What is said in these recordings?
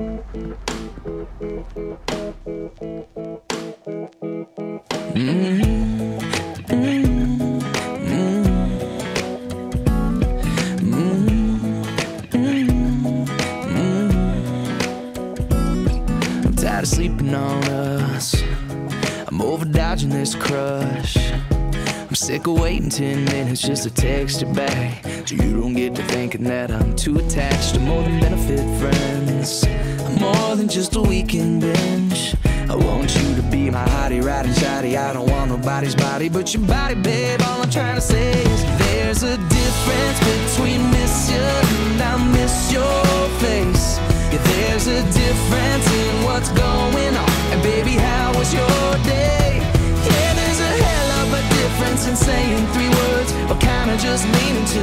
I'm tired of sleeping on us. I'm over dodging this crush. I'm sick of waiting 10 minutes just to text you back. So you don't get to thinking that I'm too attached to more than benefit friends. More than just a weekend binge. I want you to be my hottie, riding shoddy. I don't want nobody's body but your body, babe. All I'm trying to say is there's a difference between miss you and I miss your face. Yeah, there's a difference in what's going on. And baby, how was your day? Yeah, there's a hell of a difference in saying three words or kinda just meaning to.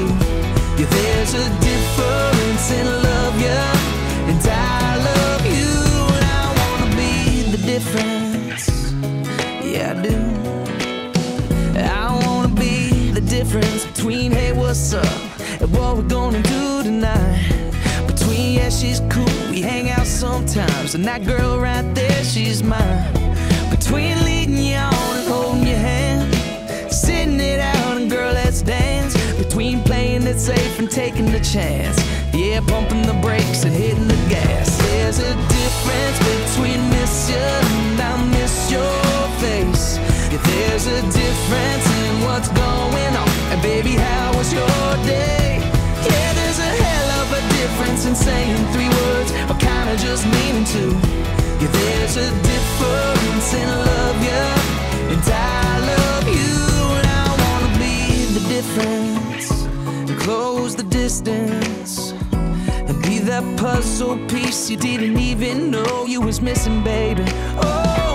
Yeah, there's a difference. Yeah, I do. I wanna be the difference between hey, what's up, and what we're gonna do tonight. Between yeah, she's cool, we hang out sometimes, and that girl right there, she's mine. Between leading you on and holding your hand, sitting it out, and girl, let's dance. Between playing it safe and taking the chance, yeah, pumping the brakes and hitting the gas. There's a difference in what's going on. And baby, how was your day? Yeah, there's a hell of a difference in saying three words or kinda just meaning to. Yeah, there's a difference in love you and I love you. And I wanna be the difference and close the distance and be that puzzle piece you didn't even know you was missing, baby. Oh.